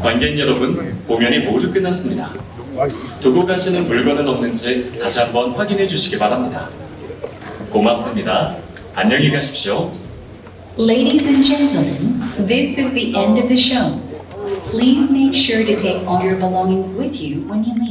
관객 여러분, 공연이 모두 끝났습니다. 두고 가시는 물건은 없는지 다시 한번 확인해 주시기 바랍니다. 고맙습니다. 안녕히 가십시오. Ladies and gentlemen, this is the end of the show. Please make sure to take all your belongings with you when you leave.